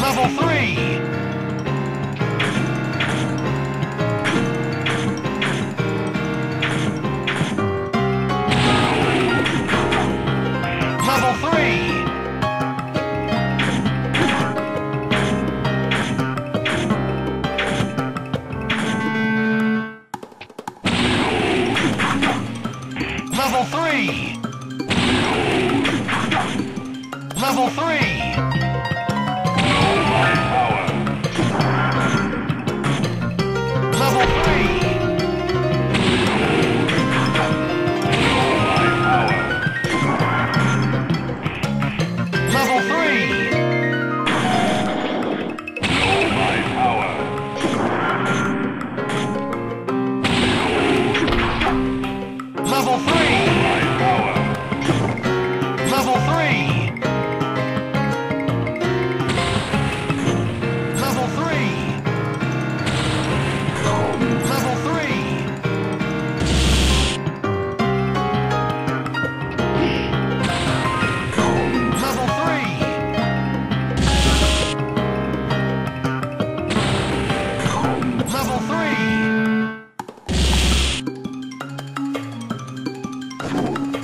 Level 3! Level 3! Level 3! Fool.